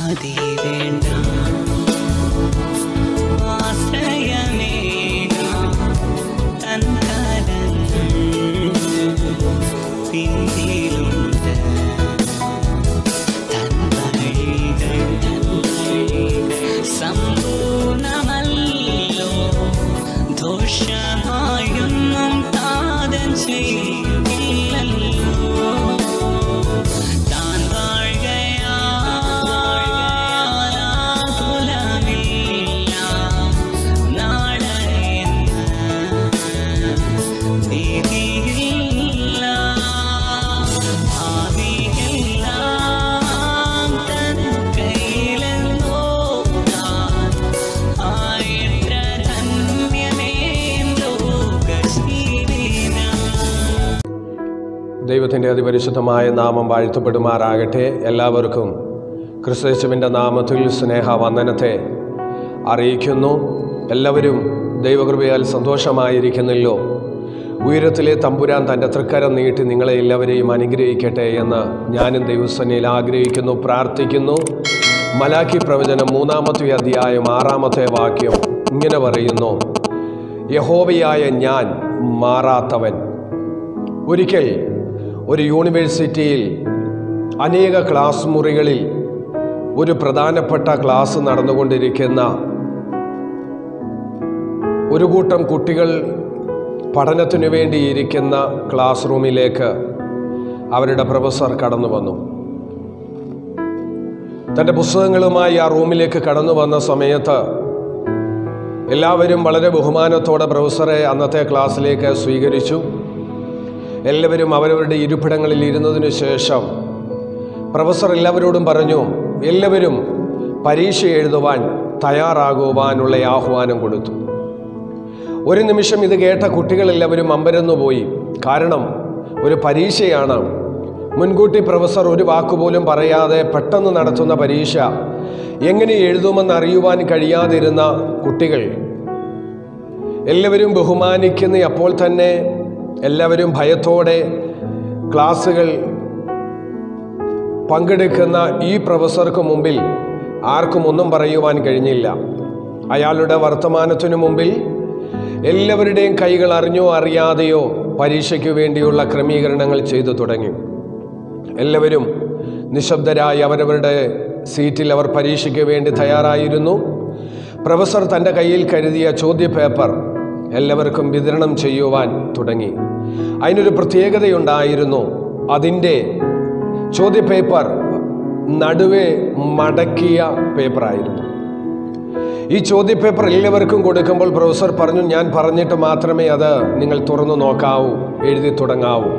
ആദി വേണ്ട ദൈവത്തിന്റെ അതിപരിശുദ്ധമായ നാമം വാഴ്ത്തപ്പെടുമാറാകട്ടെ എല്ലാവർക്കും. ക്രിസ്തേശുവിന്റെ നാമത്തിൽ സ്നേഹവന്ദനത്തെ അറിയിക്കുന്നു. എല്ലാവരും ദൈവകൃപയാൽ സന്തോഷമായിരിക്കുന്നല്ലോ. ഉയരത്തിലെ തമ്പുരാൻ തന്റെ തൃക്കരം നീട്ടി നിങ്ങളെ എല്ലാവരെയും അനുഗ്രഹിക്കട്ടെ എന്ന് ഞാനും ദൈവസനയിൽ ആഗ്രഹിക്കുന്നു പ്രാർത്ഥിക്കുന്നു. മലാഖി പ്രവചനം മൂന്നാമത്തെ അധ്യായം ആറാമത്തെ വാക്യം ഇങ്ങനെ പറയുന്നു. യഹോവയായ ഞാൻ മാറാത്തവൻ. ഒരിക്കൽ ഒരു യൂണിവേഴ്സിറ്റിയിൽ അനേക ക്ലാസ് മുറികളിൽ ഒരു പ്രധാനപ്പെട്ട ക്ലാസ് നടന്നുകൊണ്ടിരിക്കുന്ന ഒരു കൂട്ടം കുട്ടികൾ പഠനത്തിനു വേണ്ടിയിരിക്കുന്ന ക്ലാസ് റൂമിലേക്ക് അവരുടെ പ്രൊഫസർ കടന്നു വന്നു. തന്റെ പുസ്തകങ്ങളുമായി ആ റൂമിലേക്ക് കടന്നു വന്ന സമയത്ത് എല്ലാവരും വളരെ ബഹുമാനത്തോടെ പ്രൊഫസറെ അന്നത്തെ ക്ലാസ്സിലേക്ക് സ്വീകരിച്ചു. എല്ലാവരും അവരവരുടെ ഇരിപ്പിടങ്ങളിൽ ഇരുന്നതിനു ശേഷം പ്രൊഫസർ എല്ലാവരോടും പറഞ്ഞു എല്ലാവരും പരീക്ഷ എഴുതുവാൻ തയ്യാറാകുവാനുള്ള ആഹ്വാനം കൊടുത്തു. ഒരു നിമിഷം ഇത് കേട്ട കുട്ടികളെല്ലാവരും അമ്പരന്നു പോയി. കാരണം ഒരു പരീക്ഷയാണ്. മുൻകൂട്ടി പ്രൊഫസർ ഒരു വാക്കുപോലും പറയാതെ പെട്ടെന്ന് നടത്തുന്ന പരീക്ഷ. എങ്ങനെ എഴുതുമെന്ന് അറിയുവാൻ കഴിയാതിരുന്ന കുട്ടികൾ. എല്ലാവരും ബഹുമാനിക്കുന്ന അപ്പോൾ തന്നെ എല്ലാവരും ഭയത്തോടെ ക്ലാസ്സുകൾ പങ്കെടുക്കുന്ന ഈ പ്രൊഫസർക്ക് മുമ്പിൽ ആർക്കും ഒന്നും പറയുവാൻ കഴിഞ്ഞില്ല. അയാളുടെ വർത്തമാനത്തിനു മുമ്പിൽ എല്ലാവരുടെയും കൈകൾ അറിഞ്ഞോ അറിയാതെയോ പരീക്ഷയ്ക്ക് വേണ്ടിയുള്ള ക്രമീകരണങ്ങൾ ചെയ്തു തുടങ്ങി. എല്ലാവരും നിശബ്ദരായി അവരവരുടെ സീറ്റിൽ അവർ പരീക്ഷയ്ക്ക് വേണ്ടി തയ്യാറായിരുന്നു. പ്രൊഫസർ തന്റെ കയ്യിൽ കരുതിയ ചോദ്യപേപ്പർ എല്ലാവർക്കും വിതരണം ചെയ്യുവാൻ തുടങ്ങി. അതിനൊരു പ്രത്യേകതയുണ്ടായിരുന്നു. അതിന്റെ ചോദ്യപേപ്പർ നടുവെ മടക്കിയ പേപ്പറായിരുന്നു. ഈ ചോദ്യപേപ്പർ എല്ലാവർക്കും കൊടുക്കുമ്പോൾ പ്രൊഫസർ പറഞ്ഞു ഞാൻ പറഞ്ഞിട്ട് മാത്രമേ അത് നിങ്ങൾ തുറന്നു നോക്കാവൂ എഴുതി തുടങ്ങാവൂ.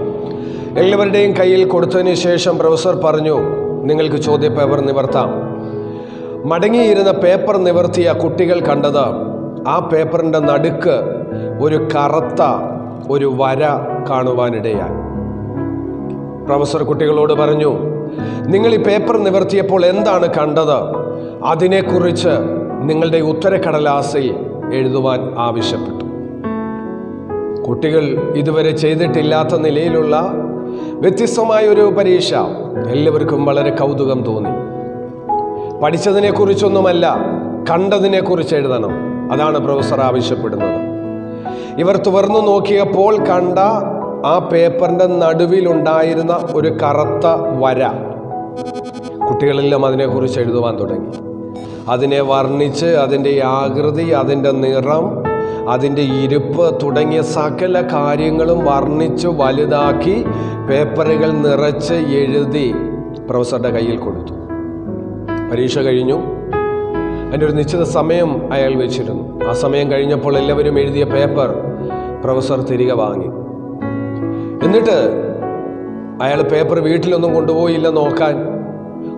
എല്ലാവരുടെയും കയ്യിൽ കൊടുത്തതിന് ശേഷം പ്രൊഫസർ പറഞ്ഞു നിങ്ങൾക്ക് ചോദ്യപേപ്പർ നിവർത്താം. മടങ്ങിയിരുന്ന പേപ്പർ നിവർത്തിയ കുട്ടികൾ കണ്ടത് ആ പേപ്പറിന്റെ നടുക്ക് ഒരു കറുത്ത ഒരു വര കാണുവാനിടയായി. പ്രൊഫസർ കുട്ടികളോട് പറഞ്ഞു നിങ്ങൾ ഈ പേപ്പർ നിവർത്തിയപ്പോൾ എന്താണ് കണ്ടത്? അതിനെക്കുറിച്ച് നിങ്ങളുടെ ഉത്തരക്കടലാസിൽ എഴുതുവാൻ ആവശ്യപ്പെട്ടു. കുട്ടികൾ ഇതുവരെ ചെയ്തിട്ടില്ലാത്ത നിലയിലുള്ള വ്യത്യസ്തമായ ഒരു പരീക്ഷ എല്ലാവർക്കും വളരെ കൗതുകം തോന്നി. പഠിച്ചതിനെക്കുറിച്ചൊന്നുമല്ല കണ്ടതിനെക്കുറിച്ച് എഴുതണം. അതാണ് പ്രൊഫസർ ആവശ്യപ്പെടുന്നത്. ഇവർ തുറന്നു നോക്കിയപ്പോൾ കണ്ട ആ പേപ്പറിന്റെ നടുവിലുണ്ടായിരുന്ന ഒരു കറുത്ത വര. കുട്ടികളെല്ലാം അതിനെക്കുറിച്ച് എഴുതുവാൻ തുടങ്ങി. അതിനെ വർണിച്ച് അതിന്റെ ആകൃതി അതിന്റെ നിറം അതിന്റെ ഇരുപ്പ് തുടങ്ങിയ സകല കാര്യങ്ങളും വർണിച്ച് വലുതാക്കി പേപ്പറുകൾ നിറച്ച് എഴുതി പ്രൊഫസറുടെ കയ്യിൽ കൊടുത്തു. പരീക്ഷ കഴിഞ്ഞു. അതിന്റെ ഒരു നിശ്ചിത സമയം അയാൾ വെച്ചിരുന്നു. ആ സമയം കഴിഞ്ഞപ്പോൾ എല്ലാവരും എഴുതിയ പേപ്പർ പ്രൊഫസർ തിരികെ വാങ്ങി. എന്നിട്ട് അയാൾ പേപ്പർ വീട്ടിലൊന്നും കൊണ്ടുപോയില്ല നോക്കാൻ.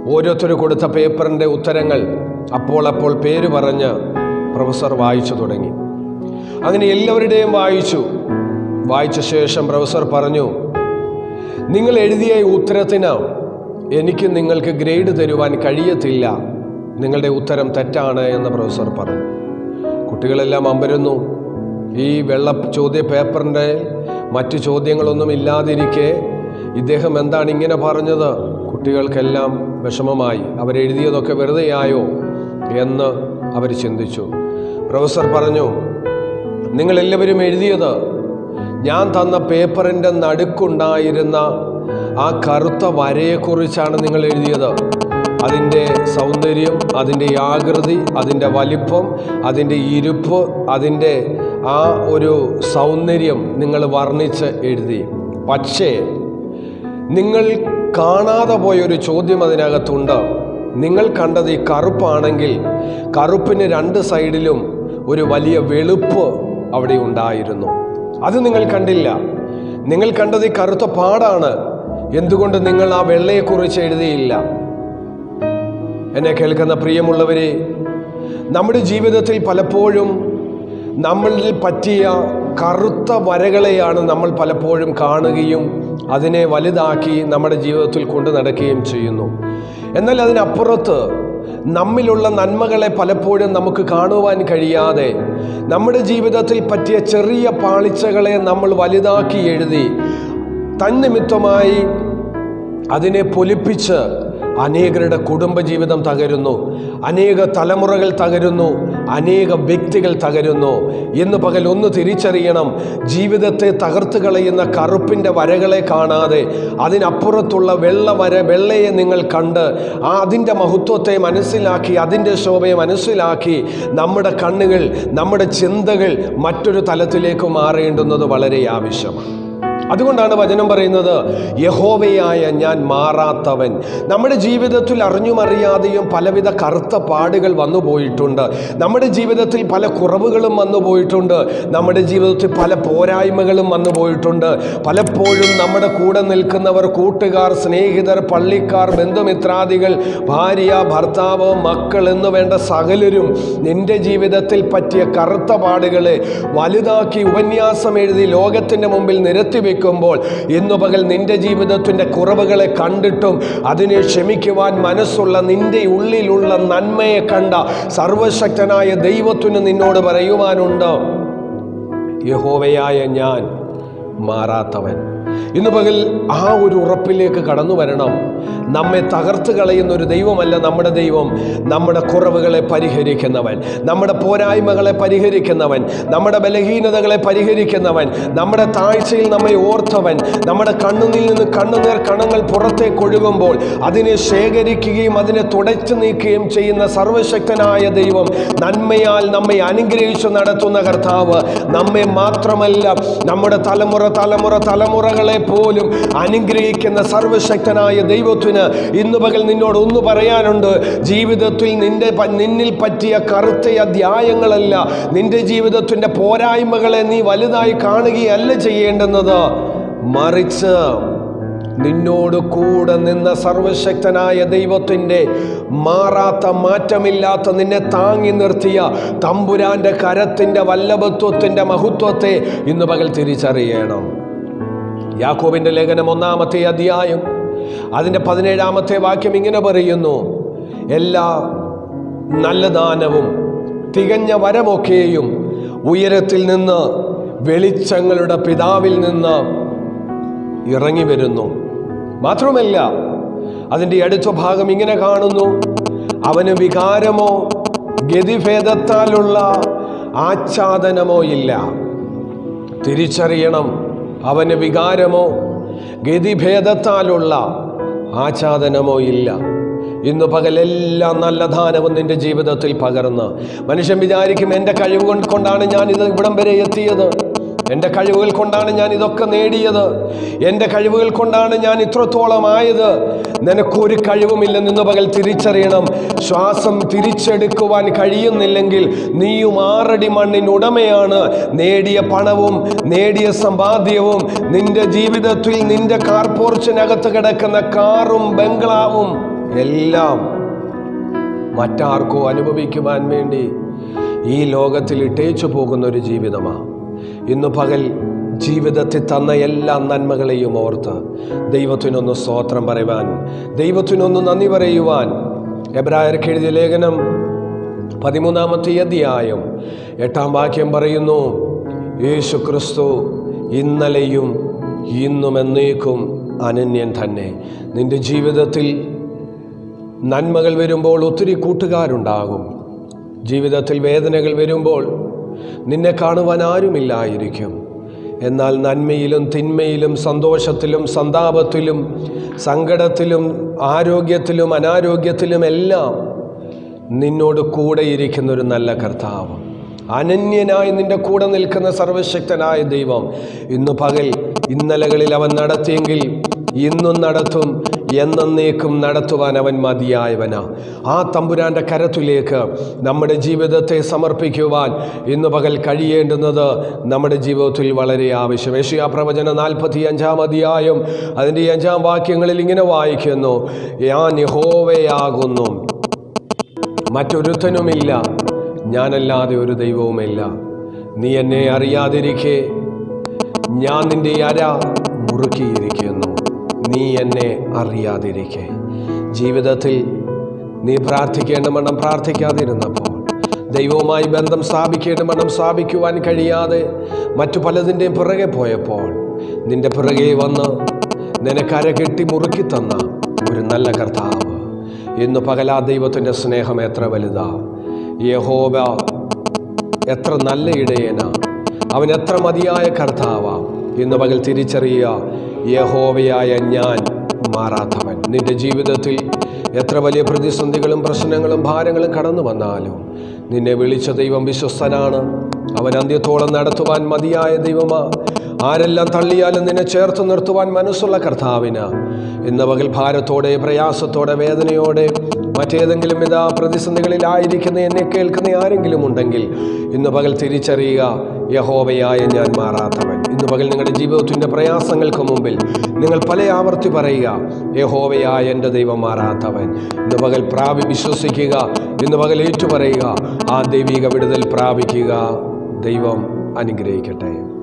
ഓരോരുത്തർ കൊടുത്ത പേപ്പറിന്റെ ഉത്തരങ്ങൾ അപ്പോൾ അപ്പോൾ പേര് പറഞ്ഞ് പ്രൊഫസർ വായിച്ചു തുടങ്ങി. അങ്ങനെ എല്ലാവരുടെയും വായിച്ചു. വായിച്ച ശേഷം പ്രൊഫസർ പറഞ്ഞു നിങ്ങൾ എഴുതിയ ഉത്തരത്തിന് എനിക്ക് നിങ്ങൾക്ക് ഗ്രേഡ് തരുവാൻ കഴിയത്തില്ല. നിങ്ങളുടെ ഉത്തരം തെറ്റാണ് എന്ന് പ്രൊഫസർ പറഞ്ഞു. കുട്ടികളെല്ലാം അമ്പരുന്നു. ഈ വെള്ള ചോദ്യ പേപ്പറിന്റെ മറ്റു ചോദ്യങ്ങളൊന്നും ഇല്ലാതിരിക്കെ ഇദ്ദേഹം എന്താണ് ഇങ്ങനെ പറഞ്ഞത്? കുട്ടികൾക്കെല്ലാം വിഷമമായി. അവരെഴുതിയതൊക്കെ വെറുതെയായോ എന്ന് അവർ ചിന്തിച്ചു. പ്രൊഫസർ പറഞ്ഞു നിങ്ങളെല്ലാവരും എഴുതിയത് ഞാൻ തന്ന പേപ്പറിന്റെ നടുക്കുണ്ടായിരുന്ന ആ കറുത്ത വരയെക്കുറിച്ചാണ് നിങ്ങൾ എഴുതിയത്. അതിന്റെ സൗന്ദര്യം അതിന്റെ ആകൃതി അതിന്റെ വലിപ്പം അതിന്റെ ഇരുപ്പ് അതിന്റെ ആ ഒരു സൗന്ദര്യം നിങ്ങൾ വർണിച്ച് എഴുതി. പക്ഷേ നിങ്ങൾ കാണാതെ പോയൊരു ചോദ്യം അതിനകത്തുണ്ട്. നിങ്ങൾ കണ്ടത് ഈ കറുപ്പാണെങ്കിൽ കറുപ്പിന് രണ്ട് സൈഡിലും ഒരു വലിയ വെളുപ്പ് അവിടെ ഉണ്ടായിരുന്നു. അത് നിങ്ങൾ കണ്ടില്ല. നിങ്ങൾ കണ്ടത് ഈ കറുത്ത പാടാണ്. എന്തുകൊണ്ട് നിങ്ങൾ ആ വെള്ളയെക്കുറിച്ച് എഴുതിയില്ല? എന്നെ കേൾക്കുന്ന പ്രിയമുള്ളവരെ നമ്മുടെ ജീവിതത്തിൽ പലപ്പോഴും നമ്മളിൽ പറ്റിയ കറുത്ത വരകളെയാണ് നമ്മൾ പലപ്പോഴും കാണുകയും അതിനെ വലുതാക്കി നമ്മുടെ ജീവിതത്തിൽ കൊണ്ടു നടക്കുകയും ചെയ്യുന്നു. എന്നാൽ അതിനപ്പുറത്ത് നമ്മിലുള്ള നന്മകളെ പലപ്പോഴും നമുക്ക് കാണുവാൻ കഴിയാതെ നമ്മുടെ ജീവിതത്തിൽ പറ്റിയ ചെറിയ പാളിച്ചകളെ നമ്മൾ വലുതാക്കി എഴുതി തന്നിമിത്തമായി അതിനെ പൊലിപ്പിച്ച് അനേകരുടെ കുടുംബജീവിതം തകരുന്നു. അനേക തലമുറകൾ തകരുന്നു. അനേക വ്യക്തികൾ തകരുന്നു. എന്ന് പകൽ ഒന്ന് തിരിച്ചറിയണം. ജീവിതത്തെ തകർത്ത് കളയുന്ന കറുപ്പിന്റെ വരകളെ കാണാതെ അതിനപ്പുറത്തുള്ള വെള്ള വര വെള്ളയെ നിങ്ങൾ കണ്ട് ആ അതിന്റെ മഹത്വത്തെ മനസ്സിലാക്കി അതിന്റെ ശോഭയെ മനസ്സിലാക്കി നമ്മുടെ കണ്ണുകൾ നമ്മുടെ ചിന്തകൾ മറ്റൊരു തലത്തിലേക്ക് മാറേണ്ടുന്നത് വളരെ ആവശ്യമാണ്. അതുകൊണ്ടാണ് വചനം പറയുന്നത് യഹോവയായ ഞാൻ മാറാത്തവൻ. നമ്മുടെ ജീവിതത്തിൽ അറിഞ്ഞുമറിയാതെയും പലവിധ കറുത്ത പാടുകൾ വന്നു പോയിട്ടുണ്ട്. നമ്മുടെ ജീവിതത്തിൽ പല കുറവുകളും വന്നു പോയിട്ടുണ്ട്. നമ്മുടെ ജീവിതത്തിൽ പല പോരായ്മകളും വന്നു പോയിട്ടുണ്ട്. പലപ്പോഴും നമ്മുടെ കൂടെ നിൽക്കുന്നവർ കൂട്ടുകാർ സ്നേഹിതർ പള്ളിക്കാർ ബന്ധുമിത്രാദികൾ ഭാര്യ ഭർത്താവ് മക്കൾ എന്ന് വേണ്ട സകലരും നിന്റെ ജീവിതത്തിൽ പറ്റിയ കറുത്ത പാടുകളെ വലുതാക്കി ഉപന്യാസം എഴുതി ലോകത്തിന്റെ മുമ്പിൽ നിരത്തി വെക്കുമ്പോൾ ഇന്നു പകൽ നിന്റെ ജീവിതത്തിന്റെ കുറവുകളെ കണ്ടിട്ടും അതിനെ ക്ഷമിക്കുവാൻ മനസ്സുള്ള നിന്റെ ഉള്ളിലുള്ള നന്മയെ കണ്ട സർവശക്തനായ ദൈവത്തിന് നിന്നോട് പറയുവാനുണ്ട്. യഹോവയായ ഞാൻ മാറാത്തവൻ. ഇന്ന് പകൽ ആ ഒരു ഉറപ്പിലേക്ക് കടന്നു വരണം. നമ്മെ തകർത്ത് കളയുന്ന ഒരു ദൈവമല്ല നമ്മുടെ ദൈവം. നമ്മുടെ കുറവുകളെ പരിഹരിക്കുന്നവൻ നമ്മുടെ പോരായ്മകളെ പരിഹരിക്കുന്നവൻ നമ്മുടെ ബലഹീനതകളെ പരിഹരിക്കുന്നവൻ നമ്മുടെ താഴ്ചയിൽ നമ്മെ ഓർത്തവൻ നമ്മുടെ കണ്ണുനിൽ നിന്ന് കണ്ണുനീർ കണങ്ങൾ പുറത്തേക്ക് ഒഴുകുമ്പോൾ അതിനെ ശേഖരിക്കുകയും അതിനെ തുടച്ചു നീക്കുകയും ചെയ്യുന്ന സർവശക്തനായ ദൈവം നന്മയാൽ നമ്മെ അനുഗ്രഹിച്ചു നടത്തുന്ന കർത്താവ്. നമ്മെ മാത്രമല്ല നമ്മുടെ തലമുറ തലമുറ തലമുറ തലമുറകളെ പോലും അനുഗ്രഹിക്കുന്ന സർവശക്തനായ ദൈവത്തിന് ഇന്ന് പകൽ നിന്നോട് ഒന്ന് പറയാനുണ്ട്. ജീവിതത്തിൽ നിന്റെ നിന്നിൽ പറ്റിയ കറുത്ത അധ്യായങ്ങളല്ല നിന്റെ ജീവിതത്തിന്റെ പോരായ്മകളെ നീ വലുതായി കാണുകയല്ല ചെയ്യേണ്ടുന്നത്. മറിച്ച് നിന്നോട് കൂടെ നിന്ന സർവശക്തനായ ദൈവത്തിന്റെ മാറാത്ത മാറ്റമില്ലാത്ത നിന്നെ താങ്ങി നിർത്തിയ തമ്പുരാന്റെ കരത്തിന്റെ വല്ലഭത്വത്തിന്റെ മഹത്വത്തെ ഇന്ന് പകൽ തിരിച്ചറിയണം. യാക്കോബിന്റെ ലേഖനം ഒന്നാമത്തെ അധ്യായം അതിന്റെ പതിനേഴാമത്തെ വാക്യം ഇങ്ങനെ പറയുന്നു എല്ലാ നല്ല ദാനവും തികഞ്ഞ വരമൊക്കെയും ഉയരത്തിൽ നിന്ന് വെളിച്ചങ്ങളുടെ പിതാവിൽ നിന്ന് ഇറങ്ങി വരുന്നു. മാത്രമല്ല അതിന്റെ അടുത്ത ഭാഗം ഇങ്ങനെ കാണുന്നു അവന് വികാരമോ ഗതിഭേദത്താലുള്ള ആച്ഛാദനമോ ഇല്ല. തിരിച്ചറിയണം. അവന് വികാരമോ ഗതിഭേദത്താലുള്ള ആച്ഛാദനമോ ഇല്ല. ഇന്ന് പകലെല്ലാം നല്ല ദാനവും നിന്റെ ജീവിതത്തിൽ പകർന്ന്. മനുഷ്യൻ വിചാരിക്കും എന്റെ കഴിവ് കൊണ്ട് കൊണ്ടാണ് ഞാൻ ഇത് ഇവിടം വരെ എത്തിയത്. എന്റെ കഴിവുകൾ കൊണ്ടാണ് ഞാൻ ഇതൊക്കെ നേടിയത്. എന്റെ കഴിവുകൾ കൊണ്ടാണ് ഞാൻ ഇത്രത്തോളം ആയത് നിനക്കൊരു കഴിവുമില്ലെന്ന് ഇന്ന് പകൽ തിരിച്ചറിയണം. ശ്വാസം തിരിച്ചെടുക്കുവാൻ കഴിയുന്നില്ലെങ്കിൽ നീയും ആറടി മണ്ണിന് ഉടമയാണ്. നേടിയ പണവും നേടിയ സമ്പാദ്യവും നിന്റെ ജീവിതത്തിൽ നിന്റെ കാർ പോർച്ചിനകത്ത് കിടക്കുന്ന കാറും ബംഗ്ലാവും എല്ലാം മറ്റാർക്കോ അനുഭവിക്കുവാൻ വേണ്ടി ഈ ലോകത്തിൽ ഇട്ടേച്ചു പോകുന്ന ഒരു ജീവിതമാണ് ഇന്ന് പകൽ ജീവിതത്തിൽ തന്ന എല്ലാ നന്മകളെയും ഓർത്ത് ദൈവത്തിനൊന്ന് സ്തോത്രം പറയുവാൻ ദൈവത്തിനൊന്ന് നന്ദി പറയുവാൻ. എബ്രായർക്ക് എഴുതിയ ലേഖനം പതിമൂന്നാമത്തെ അധ്യായം എട്ടാം വാക്യം പറയുന്നു യേശു ക്രിസ്തു ഇന്നലെയും ഇന്നും എന്നേക്കും അനന്യൻ തന്നെ. നിന്റെ ജീവിതത്തിൽ നന്മകൾ വരുമ്പോൾ ഒത്തിരി കൂട്ടുകാരുണ്ടാകും. ജീവിതത്തിൽ വേദനകൾ വരുമ്പോൾ നിന്നെ കാണുവാൻ ആരുമില്ലായിരിക്കും. എന്നാൽ നന്മയിലും തിന്മയിലും സന്തോഷത്തിലും സന്താപത്തിലും സങ്കടത്തിലും ആരോഗ്യത്തിലും അനാരോഗ്യത്തിലും എല്ലാം നിന്നോട് കൂടെയിരിക്കുന്ന ഒരു നല്ല കർത്താവ്. അനന്യനായി നിന്റെ കൂടെ നിൽക്കുന്ന സർവശക്തനായ ദൈവം ഇന്ന് പകൽ ഇന്നലകളിൽ അവൻ നടത്തിയെങ്കിൽ ഇന്നും നടത്തും. എന്നേക്കും നടത്തുവാൻ അവൻ മതിയായവനാ. ആ തമ്പുരാന്റെ കരത്തിലേക്ക് നമ്മുടെ ജീവിതത്തെ സമർപ്പിക്കുവാൻ ഇന്ന് പകൽ കഴിയേണ്ടുന്നത് നമ്മുടെ ജീവിതത്തിൽ വളരെ ആവശ്യം. യേശുയാ പ്രവചന നാൽപ്പത്തി അഞ്ചാം അധ്യായം അതിന്റെ അഞ്ചാം വാക്യങ്ങളിൽ ഇങ്ങനെ വായിക്കുന്നു. ഞാൻ യഹോവയാകുന്നു. മറ്റൊരുത്തനുമില്ല. ഞാനല്ലാതെ ഒരു ദൈവവുമില്ല. നീ എന്നെ അറിയാതിരിക്കെ. ഞാൻ നിന്റെ അര മുറുക്കിയിരിക്കുന്നു. നീ എന്നെ അറിയാതിരിക്കെ. ജീവിതത്തിൽ നീ പ്രാർത്ഥിക്കേണ്ട മണ്ണം പ്രാർത്ഥിക്കാതിരുന്നപ്പോൾ ദൈവവുമായി ബന്ധം സ്ഥാപിക്കേണ്ട മണ്ണം സ്ഥാപിക്കുവാൻ കഴിയാതെ മറ്റു പലതിന്റെയും പിറകെ പോയപ്പോൾ നിന്റെ പിറകെ വന്ന് നിനക്കര കെട്ടി മുറുക്കി തന്ന ഒരു നല്ല കർത്താവ്. ഇന്ന് പകലാ ദൈവത്തിന്റെ സ്നേഹം എത്ര വലുതാ. യഹോബ എത്ര നല്ല ഇടയനാ. അവൻ എത്ര മതിയായ കർത്താവാ. ഇന്ന് പകൽ തിരിച്ചറിയുക യഹോവയായ ഞാൻ മാറാത്തവൻ. നിന്റെ ജീവിതത്തിൽ എത്ര വലിയ പ്രതിസന്ധികളും പ്രശ്നങ്ങളും ഭാരങ്ങളും കടന്നു വന്നാലും നിന്നെ വിളിച്ച ദൈവം വിശ്വസ്തനാണ്. അവൻ അന്ത്യത്തോളം നടത്തുവാൻ മതിയായ ദൈവമാ. ആരെല്ലാം തള്ളിയാലും നിന്നെ ചേർത്ത് നിർത്തുവാൻ മനസ്സുള്ള കർത്താവിന്. ഇന്ന് പകൽ ഭാരത്തോടെ പ്രയാസത്തോടെ വേദനയോടെ മറ്റേതെങ്കിലും വിധ പ്രതിസന്ധികളിലായിരിക്കുന്ന എന്നെ കേൾക്കുന്ന ആരെങ്കിലും ഉണ്ടെങ്കിൽ ഇന്ന് പകൽ തിരിച്ചറിയുക യഹോവയായ ഞാൻ മാറാത്തവൻ. ഇന്ന് പകൽ നിങ്ങളുടെ ജീവിതത്തിന്റെ പ്രയാസങ്ങൾക്ക് മുമ്പിൽ നിങ്ങൾ പല ആവർത്തി പറയുക യഹോവയായ എന്റെ ദൈവം മാറാത്തവൻ ഇന്ന് പകൽ പ്രാപി വിശ്വസിക്കുക ഇന്ന് പകൽ ഏറ്റുപറയുക ആ ദൈവിക വിടുതൽ പ്രാപിക്കുക ദൈവം അനുഗ്രഹിക്കട്ടെ.